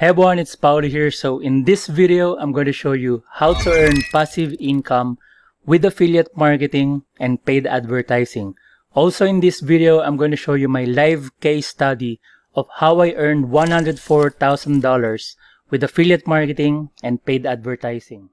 Hey everyone, it's Paolo here. So in this video, I'm going to show you how to earn passive income with affiliate marketing and paid advertising. Also in this video, I'm going to show you my live case study of how I earned $104,000 with affiliate marketing and paid advertising.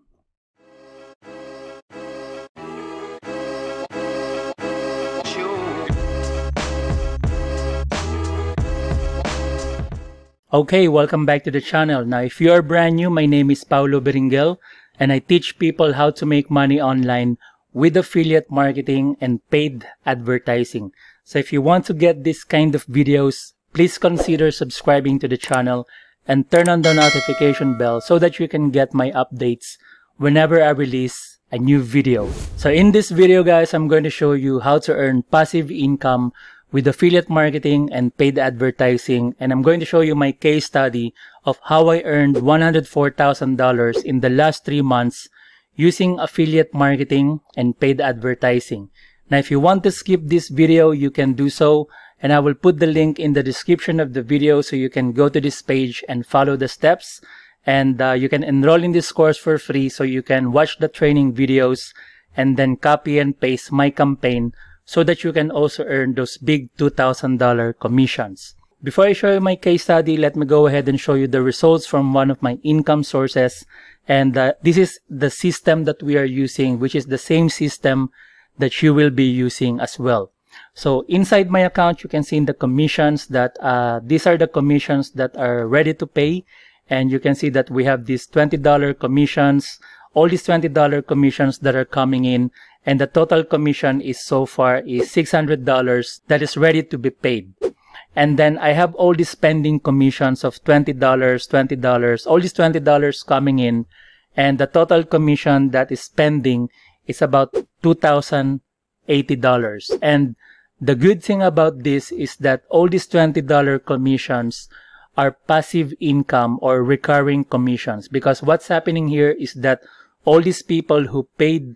Okay, welcome back to the channel. Now, if you are brand new, my name is Paolo Beringuel, and I teach people how to make money online with affiliate marketing and paid advertising. So if you want to get this kind of videos, please consider subscribing to the channel and turn on the notification bell so that you can get my updates whenever I release a new video. So in this video guys, I'm going to show you how to earn passive income with affiliate marketing and paid advertising and I'm going to show you my case study of how I earned $104,000 in the last three months using affiliate marketing and paid advertising. Now if you want to skip this video, you can do so and I will put the link in the description of the video so you can go to this page and follow the steps and uh, you can enroll in this course for free so you can watch the training videos and then copy and paste my campaign so that you can also earn those big $2,000 commissions. Before I show you my case study, let me go ahead and show you the results from one of my income sources. And uh, this is the system that we are using, which is the same system that you will be using as well. So inside my account, you can see in the commissions that uh, these are the commissions that are ready to pay. And you can see that we have these $20 commissions, all these $20 commissions that are coming in and the total commission is so far is $600 that is ready to be paid. And then I have all these spending commissions of $20, $20, all these $20 coming in. And the total commission that is spending is about $2,080. And the good thing about this is that all these $20 commissions are passive income or recurring commissions because what's happening here is that all these people who paid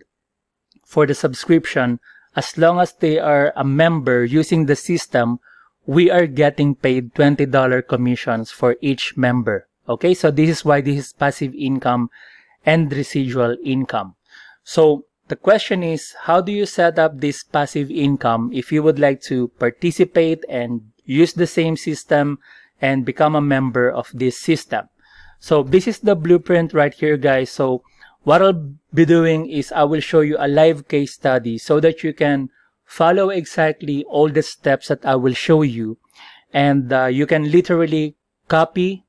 for the subscription, as long as they are a member using the system, we are getting paid $20 commissions for each member. Okay, so this is why this is passive income and residual income. So the question is, how do you set up this passive income if you would like to participate and use the same system and become a member of this system? So this is the blueprint right here, guys. So what I'll be doing is I will show you a live case study so that you can follow exactly all the steps that I will show you. And uh, you can literally copy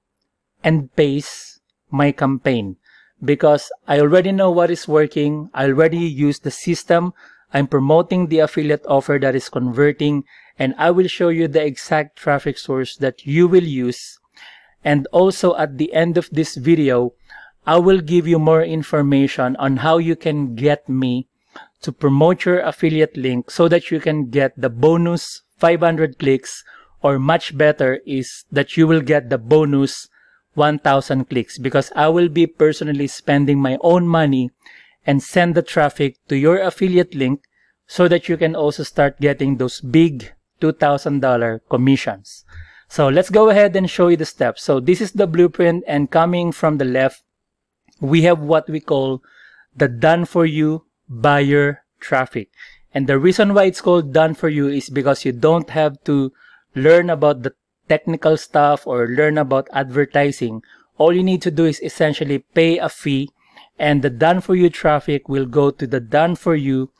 and paste my campaign because I already know what is working. I already use the system. I'm promoting the affiliate offer that is converting and I will show you the exact traffic source that you will use. And also at the end of this video, I will give you more information on how you can get me to promote your affiliate link so that you can get the bonus 500 clicks or much better is that you will get the bonus 1000 clicks because I will be personally spending my own money and send the traffic to your affiliate link so that you can also start getting those big $2,000 commissions. So let's go ahead and show you the steps. So this is the blueprint and coming from the left, we have what we call the done for you buyer traffic. And the reason why it's called done for you is because you don't have to learn about the technical stuff or learn about advertising. All you need to do is essentially pay a fee and the done for you traffic will go to the done for you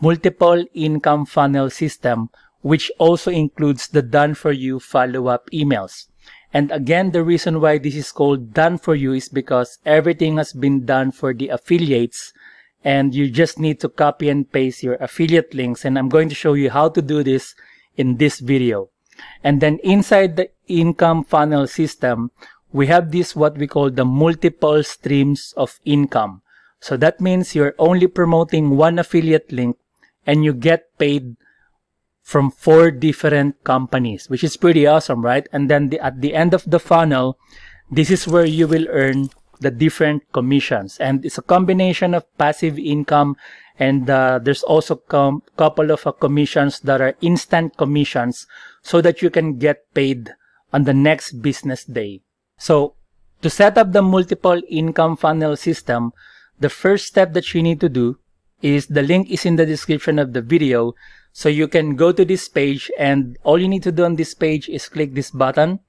multiple income funnel system, which also includes the done for you follow up emails. And again, the reason why this is called done for you is because everything has been done for the affiliates and you just need to copy and paste your affiliate links. And I'm going to show you how to do this in this video. And then inside the income funnel system, we have this what we call the multiple streams of income. So that means you're only promoting one affiliate link and you get paid from four different companies, which is pretty awesome, right? And then the, at the end of the funnel, this is where you will earn the different commissions. And it's a combination of passive income and uh, there's also a couple of uh, commissions that are instant commissions so that you can get paid on the next business day. So To set up the multiple income funnel system, the first step that you need to do is the link is in the description of the video. So you can go to this page and all you need to do on this page is click this button,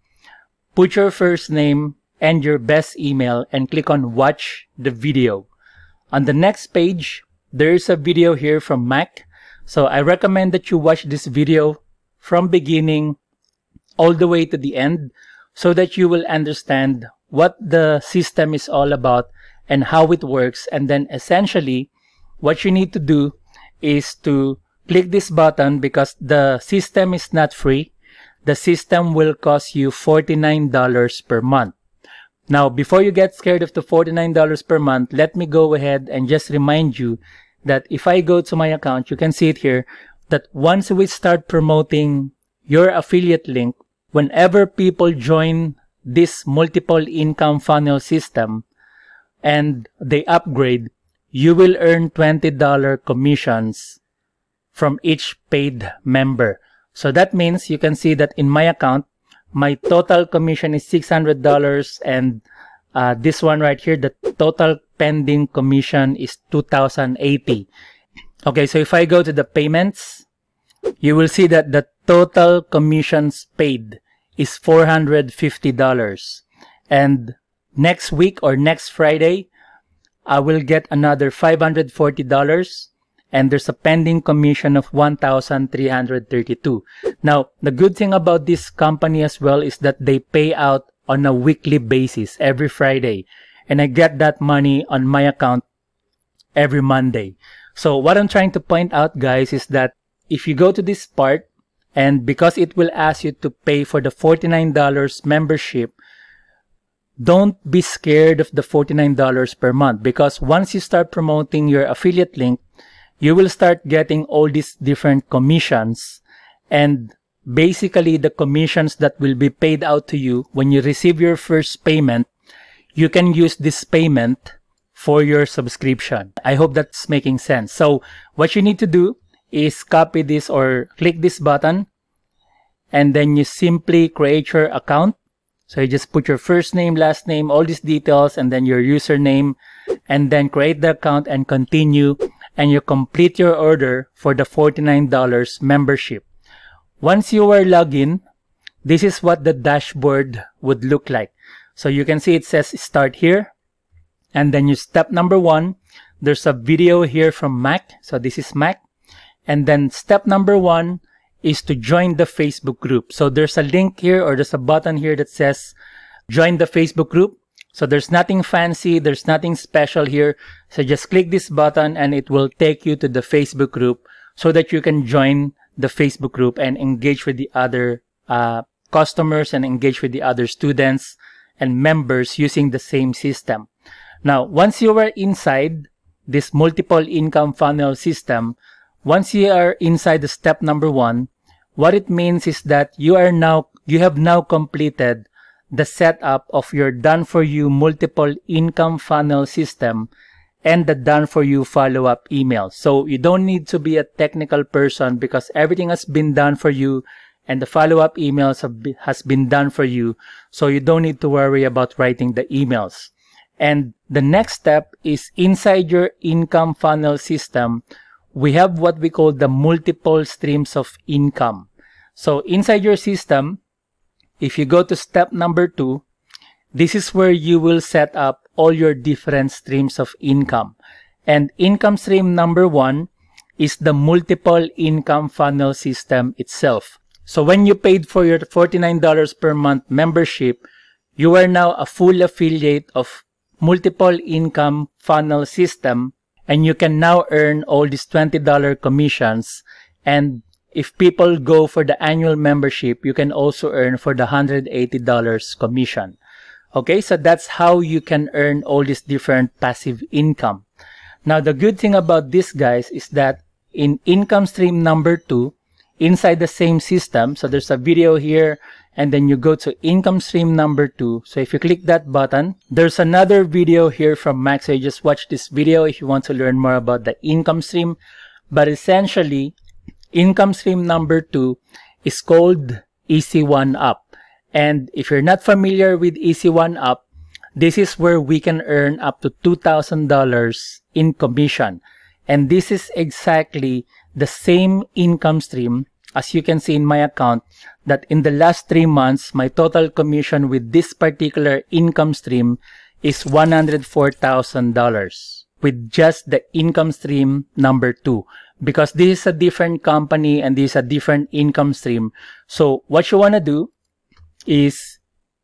put your first name and your best email and click on watch the video. On the next page, there is a video here from Mac. So I recommend that you watch this video from beginning all the way to the end so that you will understand what the system is all about and how it works. And then essentially what you need to do is to click this button because the system is not free. The system will cost you $49 per month. Now, before you get scared of the $49 per month, let me go ahead and just remind you that if I go to my account, you can see it here, that once we start promoting your affiliate link, whenever people join this multiple income funnel system and they upgrade, you will earn $20 commissions from each paid member. So that means you can see that in my account, my total commission is $600 and uh, this one right here, the total pending commission is 2080. Okay, so if I go to the payments, you will see that the total commissions paid is $450. And next week or next Friday, I will get another $540 and there's a pending commission of 1,332. Now, the good thing about this company as well is that they pay out on a weekly basis every Friday. And I get that money on my account every Monday. So what I'm trying to point out guys is that if you go to this part and because it will ask you to pay for the $49 membership, don't be scared of the $49 per month because once you start promoting your affiliate link, you will start getting all these different commissions and basically the commissions that will be paid out to you when you receive your first payment, you can use this payment for your subscription. I hope that's making sense. So what you need to do is copy this or click this button and then you simply create your account. So you just put your first name, last name, all these details and then your username and then create the account and continue and you complete your order for the $49 membership. Once you are logged in, this is what the dashboard would look like. So you can see it says start here. And then you step number one, there's a video here from Mac. So this is Mac. And then step number one is to join the Facebook group. So there's a link here or there's a button here that says join the Facebook group. So there's nothing fancy, there's nothing special here. So just click this button and it will take you to the Facebook group so that you can join the Facebook group and engage with the other uh, customers and engage with the other students and members using the same system. Now, once you are inside this multiple income funnel system, once you are inside the step number one, what it means is that you are now, you have now completed the setup of your done-for-you multiple income funnel system and the done-for-you follow-up email. So you don't need to be a technical person because everything has been done for you and the follow-up emails be, has been done for you. So you don't need to worry about writing the emails. And the next step is inside your income funnel system, we have what we call the multiple streams of income. So inside your system, if you go to step number two, this is where you will set up all your different streams of income. And income stream number one is the multiple income funnel system itself. So when you paid for your $49 per month membership, you are now a full affiliate of multiple income funnel system and you can now earn all these $20 commissions and if people go for the annual membership, you can also earn for the $180 commission. Okay, so that's how you can earn all these different passive income. Now, the good thing about this, guys, is that in income stream number two, inside the same system, so there's a video here, and then you go to income stream number two. So if you click that button, there's another video here from Max. So you just watch this video if you want to learn more about the income stream. But essentially, income stream number two is called Easy One Up. And if you're not familiar with Easy One Up, this is where we can earn up to $2,000 in commission. And this is exactly the same income stream as you can see in my account that in the last three months, my total commission with this particular income stream is $104,000 with just the income stream number two because this is a different company and this is a different income stream. So what you want to do is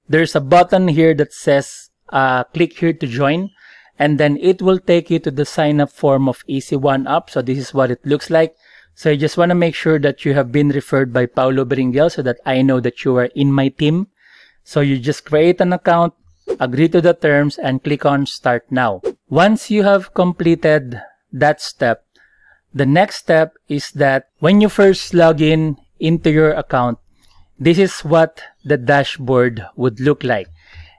there's a button here that says uh, click here to join and then it will take you to the sign up form of Easy One Up. So this is what it looks like. So I just want to make sure that you have been referred by Paolo Beringuel so that I know that you are in my team. So you just create an account, agree to the terms and click on start now. Once you have completed that step, the next step is that when you first log in into your account, this is what the dashboard would look like.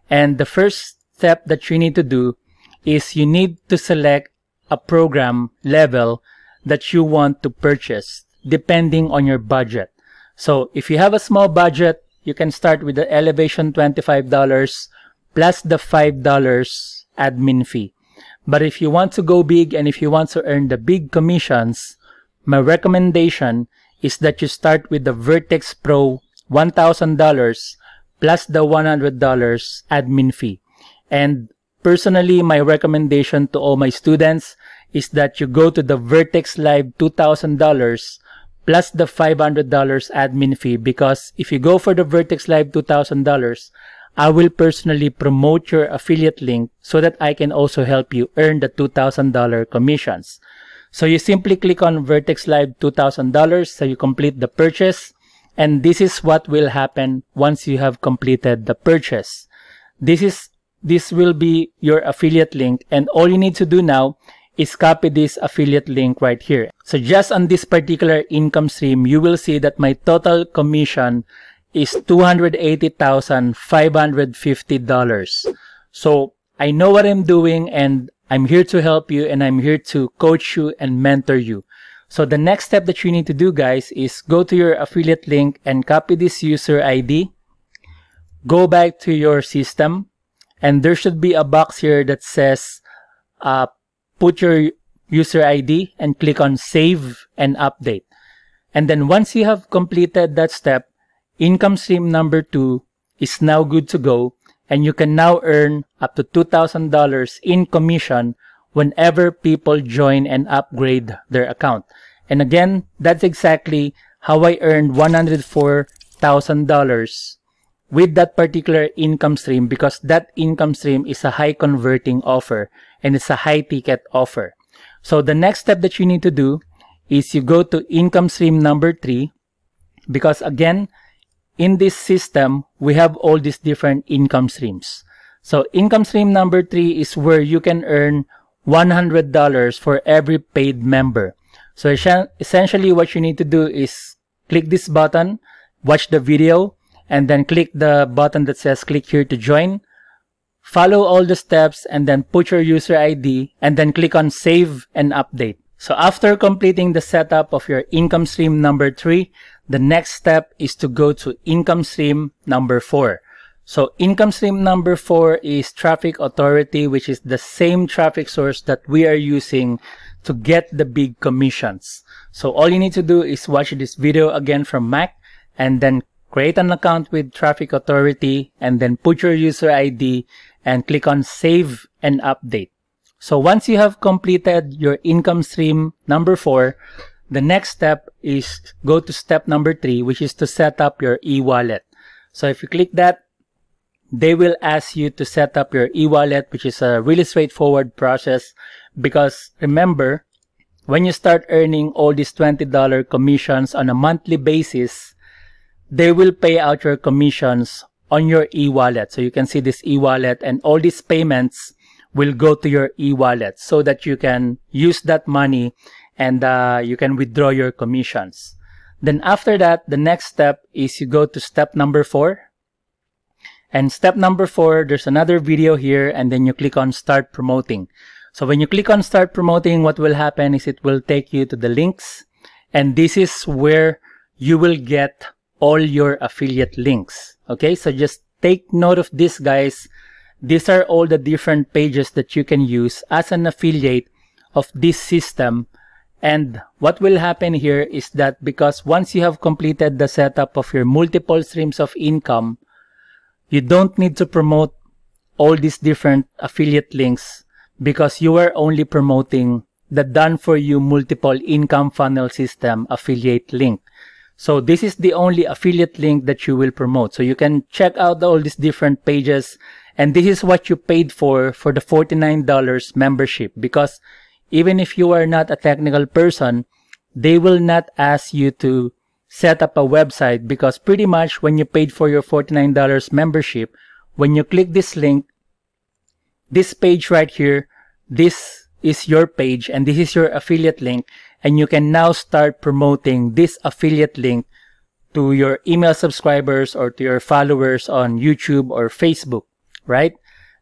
And the first step that you need to do is you need to select a program level that you want to purchase depending on your budget. So if you have a small budget, you can start with the elevation $25 plus the $5 admin fee. But if you want to go big and if you want to earn the big commissions, my recommendation is that you start with the Vertex Pro $1,000 plus the $100 admin fee. And Personally, my recommendation to all my students is that you go to the Vertex Live $2,000 plus the $500 admin fee because if you go for the Vertex Live $2,000, I will personally promote your affiliate link so that I can also help you earn the $2,000 commissions. So you simply click on Vertex Live $2,000 so you complete the purchase and this is what will happen once you have completed the purchase. This is this will be your affiliate link and all you need to do now is copy this affiliate link right here. So just on this particular income stream, you will see that my total commission is $280,550. So I know what I'm doing and I'm here to help you and I'm here to coach you and mentor you. So the next step that you need to do guys is go to your affiliate link and copy this user ID. Go back to your system and there should be a box here that says uh, put your user ID and click on save and update. And then once you have completed that step, income stream number two is now good to go and you can now earn up to $2,000 in commission whenever people join and upgrade their account. And again, that's exactly how I earned $104,000 with that particular income stream because that income stream is a high converting offer and it's a high ticket offer. So the next step that you need to do is you go to income stream number three because again, in this system, we have all these different income streams. So income stream number three is where you can earn $100 for every paid member. So essentially what you need to do is click this button, watch the video, and then click the button that says click here to join. Follow all the steps and then put your user ID and then click on save and update. So after completing the setup of your income stream number three, the next step is to go to income stream number four. So income stream number four is traffic authority, which is the same traffic source that we are using to get the big commissions. So all you need to do is watch this video again from Mac and then create an account with Traffic Authority, and then put your user ID and click on Save and Update. So once you have completed your income stream number four, the next step is go to step number three, which is to set up your e-wallet. So if you click that, they will ask you to set up your e-wallet, which is a really straightforward process because remember, when you start earning all these $20 commissions on a monthly basis, they will pay out your commissions on your e-wallet. So you can see this e-wallet and all these payments will go to your e-wallet so that you can use that money and uh, you can withdraw your commissions. Then after that, the next step is you go to step number four. And step number four, there's another video here and then you click on start promoting. So when you click on start promoting, what will happen is it will take you to the links. And this is where you will get all your affiliate links. Okay, so just take note of this, guys. these are all the different pages that you can use as an affiliate of this system. And what will happen here is that because once you have completed the setup of your multiple streams of income, you don't need to promote all these different affiliate links because you are only promoting the done for you multiple income funnel system affiliate link. So this is the only affiliate link that you will promote. So you can check out all these different pages and this is what you paid for for the $49 membership because even if you are not a technical person, they will not ask you to set up a website because pretty much when you paid for your $49 membership, when you click this link, this page right here, this is your page and this is your affiliate link and you can now start promoting this affiliate link to your email subscribers or to your followers on YouTube or Facebook, right?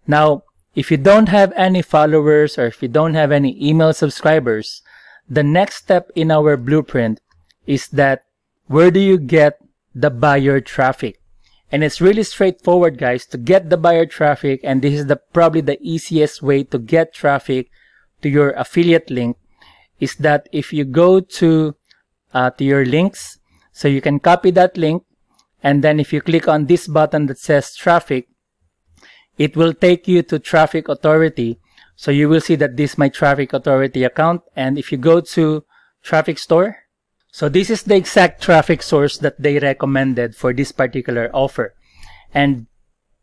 Now, if you don't have any followers or if you don't have any email subscribers, the next step in our blueprint is that where do you get the buyer traffic? And it's really straightforward, guys, to get the buyer traffic. And this is the probably the easiest way to get traffic to your affiliate link is that if you go to, uh, to your links, so you can copy that link. And then if you click on this button that says traffic, it will take you to traffic authority. So you will see that this is my traffic authority account. And if you go to traffic store, so this is the exact traffic source that they recommended for this particular offer. And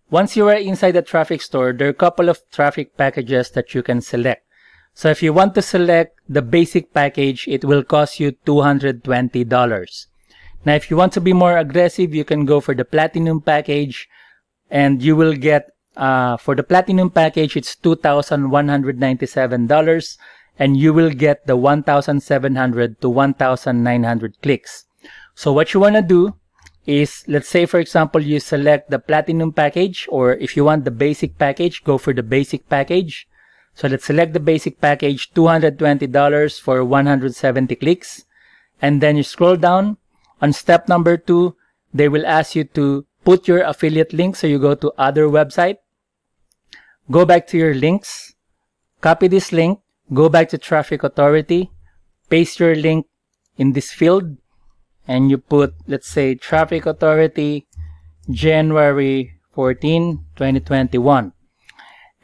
once you are inside the traffic store, there are a couple of traffic packages that you can select. So if you want to select the basic package, it will cost you $220. Now, if you want to be more aggressive, you can go for the platinum package and you will get, uh, for the platinum package, it's $2,197 and you will get the 1,700 to 1,900 clicks. So what you want to do is, let's say for example, you select the platinum package or if you want the basic package, go for the basic package. So let's select the basic package, $220 for 170 clicks. And then you scroll down. On step number two, they will ask you to put your affiliate link. So you go to other website, go back to your links, copy this link, go back to traffic authority, paste your link in this field, and you put, let's say, traffic authority, January 14, 2021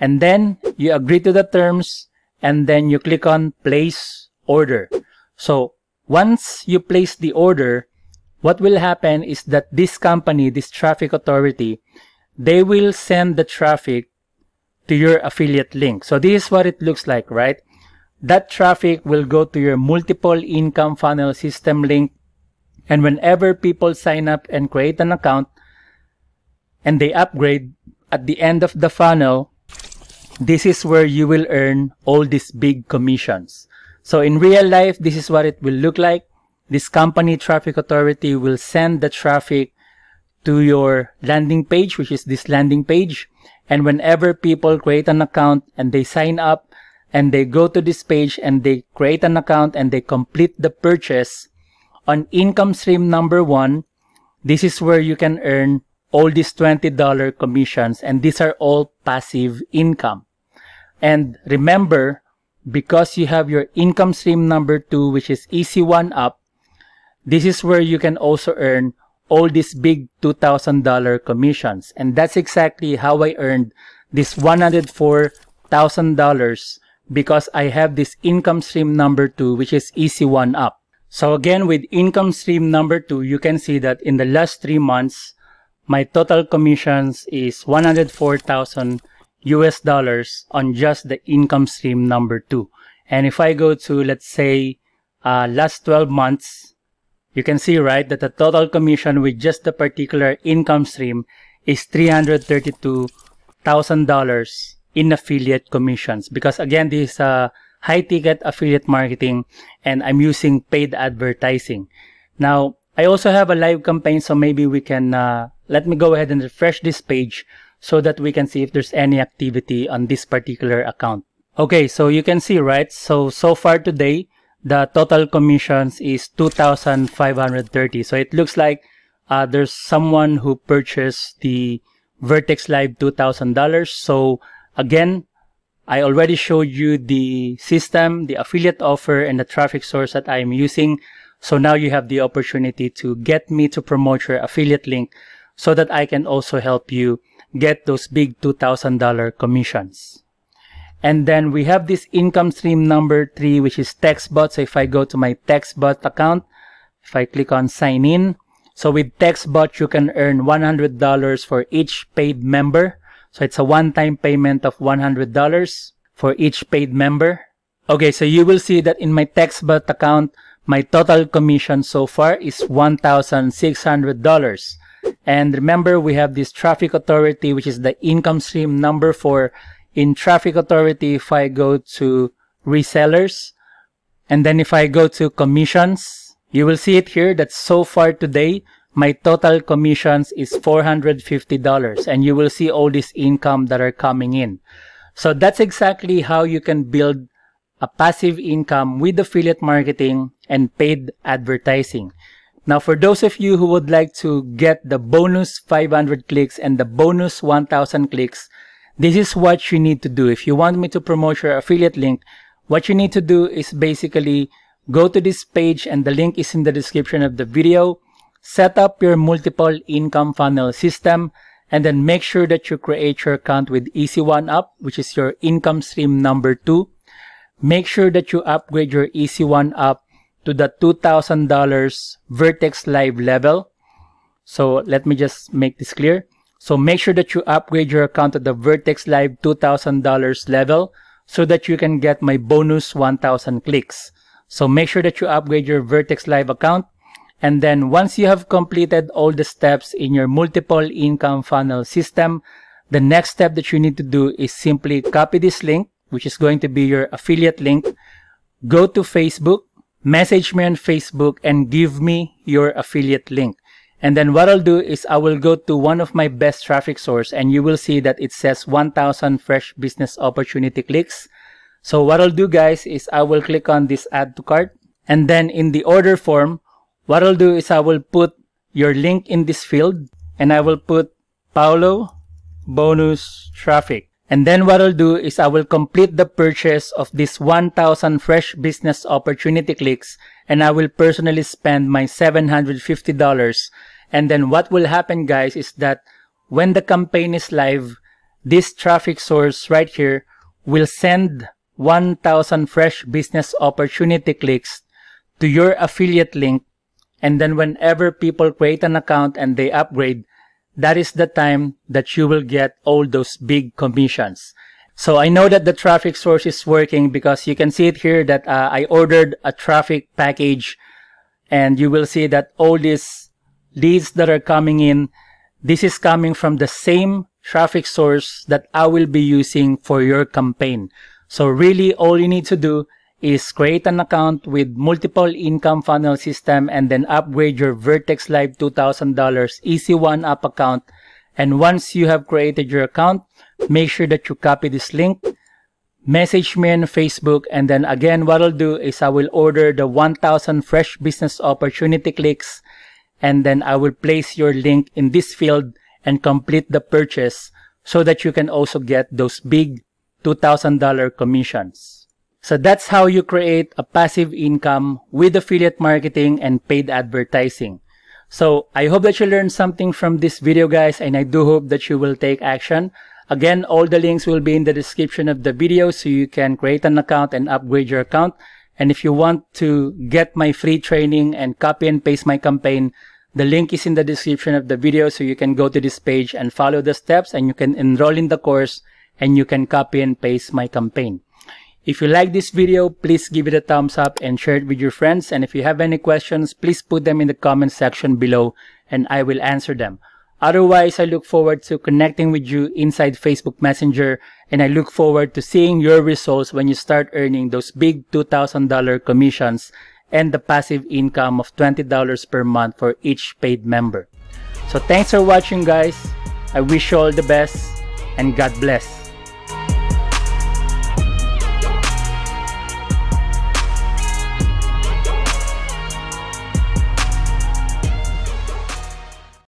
and then you agree to the terms and then you click on place order. So once you place the order, what will happen is that this company, this traffic authority, they will send the traffic to your affiliate link. So this is what it looks like, right? That traffic will go to your multiple income funnel system link. And whenever people sign up and create an account and they upgrade at the end of the funnel, this is where you will earn all these big commissions. So in real life, this is what it will look like. This company traffic authority will send the traffic to your landing page, which is this landing page. And whenever people create an account and they sign up and they go to this page and they create an account and they complete the purchase on income stream number one, this is where you can earn all these $20 commissions and these are all passive income. And remember, because you have your income stream number two, which is Easy One Up, this is where you can also earn all these big $2,000 commissions. And that's exactly how I earned this $104,000 because I have this income stream number two, which is Easy One Up. So again, with income stream number two, you can see that in the last three months, my total commissions is 104,000 US dollars on just the income stream number two. And if I go to, let's say, uh, last 12 months, you can see, right, that the total commission with just the particular income stream is $332,000 in affiliate commissions. Because again, this is a high ticket affiliate marketing and I'm using paid advertising. Now, I also have a live campaign, so maybe we can, uh, let me go ahead and refresh this page so that we can see if there's any activity on this particular account. Okay, so you can see, right? So, so far today, the total commissions is 2,530. So it looks like uh, there's someone who purchased the Vertex Live $2,000. So again, I already showed you the system, the affiliate offer, and the traffic source that I am using. So now you have the opportunity to get me to promote your affiliate link so that I can also help you get those big $2,000 commissions. And then we have this income stream number three, which is TextBot. So if I go to my TextBot account, if I click on sign in, so with TextBot, you can earn $100 for each paid member. So it's a one-time payment of $100 for each paid member. Okay, so you will see that in my TextBot account, my total commission so far is $1,600. And remember, we have this traffic authority, which is the income stream number for in traffic authority. If I go to resellers, and then if I go to commissions, you will see it here that so far today, my total commissions is $450 and you will see all this income that are coming in. So that's exactly how you can build a passive income with affiliate marketing and paid advertising. Now, for those of you who would like to get the bonus 500 clicks and the bonus 1000 clicks, this is what you need to do. If you want me to promote your affiliate link, what you need to do is basically go to this page and the link is in the description of the video. Set up your multiple income funnel system and then make sure that you create your account with Easy One Up, which is your income stream number two. Make sure that you upgrade your Easy One Up to the $2,000 Vertex Live level. So let me just make this clear. So make sure that you upgrade your account to the Vertex Live $2,000 level so that you can get my bonus 1,000 clicks. So make sure that you upgrade your Vertex Live account. And then once you have completed all the steps in your multiple income funnel system, the next step that you need to do is simply copy this link, which is going to be your affiliate link. Go to Facebook, message me on Facebook and give me your affiliate link. And then what I'll do is I will go to one of my best traffic source and you will see that it says 1000 fresh business opportunity clicks. So what I'll do guys is I will click on this add to cart and then in the order form, what I'll do is I will put your link in this field and I will put Paolo bonus traffic. And then what I'll do is I will complete the purchase of this 1000 fresh business opportunity clicks and I will personally spend my $750. And then what will happen guys is that when the campaign is live, this traffic source right here will send 1000 fresh business opportunity clicks to your affiliate link. And then whenever people create an account and they upgrade, that is the time that you will get all those big commissions. So I know that the traffic source is working because you can see it here that uh, I ordered a traffic package and you will see that all these leads that are coming in, this is coming from the same traffic source that I will be using for your campaign. So really all you need to do is create an account with multiple income funnel system and then upgrade your Vertex Live $2,000 Easy One Up account. And once you have created your account, make sure that you copy this link, message me on Facebook, and then again, what I'll do is I will order the 1000 fresh business opportunity clicks, and then I will place your link in this field and complete the purchase so that you can also get those big $2,000 commissions. So that's how you create a passive income with affiliate marketing and paid advertising. So I hope that you learned something from this video guys and I do hope that you will take action. Again, all the links will be in the description of the video so you can create an account and upgrade your account. And if you want to get my free training and copy and paste my campaign, the link is in the description of the video so you can go to this page and follow the steps and you can enroll in the course and you can copy and paste my campaign. If you like this video, please give it a thumbs up and share it with your friends. And if you have any questions, please put them in the comment section below and I will answer them. Otherwise, I look forward to connecting with you inside Facebook Messenger and I look forward to seeing your results when you start earning those big $2,000 commissions and the passive income of $20 per month for each paid member. So thanks for watching guys. I wish you all the best and God bless.